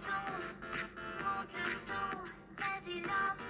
so, walking so, as he loves.